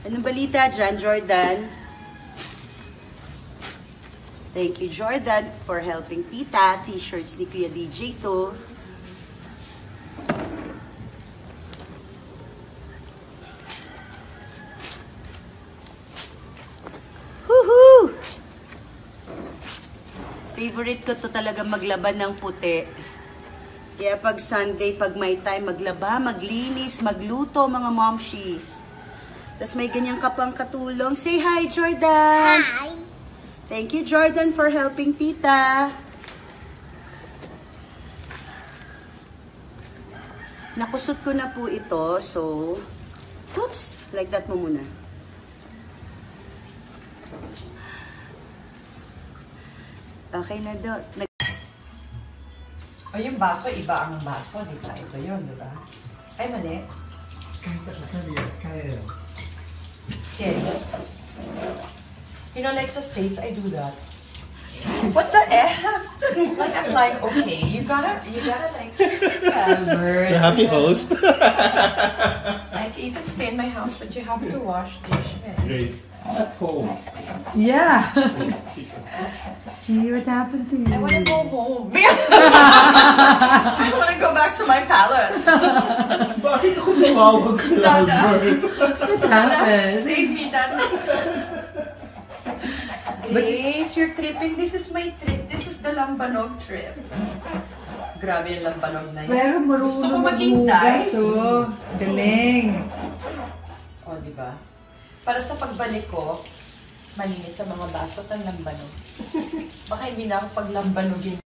Anong balita dyan, Jordan? Thank you, Jordan, for helping tita. T-shirts ni Kuya DJ to. Woohoo! Favorite ko to talaga maglaban ng puti. Kaya pag Sunday, pag may time, maglaba, maglinis, magluto, mga momshies. Tapos may ganyan ka pang katulong. Say hi, Jordan! Hi. Thank you, Jordan, for helping tita. Nakusot ko na po ito, so... Oops! Like that mo muna. Okay na do. Nag O yung baso, iba ang baso, di ba? Ito yun, di ba? Ay, mali. Kaya yun. Okay. You know, like sa States, I do that. What the F? like, I'm like, okay, you gotta, you gotta like, Albert. The happy host. Like, you can stay in my house, but you have to wash dishes. Grace. At home. Yeah. Gee, what happened to me? I wanna go home. I wanna go back to my palace. Bakit ako tumawag Dada. Albert? What happened? Save me, Dad. Grace, you're tripping. This is my trip. This is the Lambanog trip. Grabe yung Lambanog na yun. Pero Gusto ko marunong maging maghugas, Thai. oh. Galing. O, di ba? Para sa pagbalik ko, malinis sa mga baso at ang lambanog. Baka hindi na ako paglambanogin.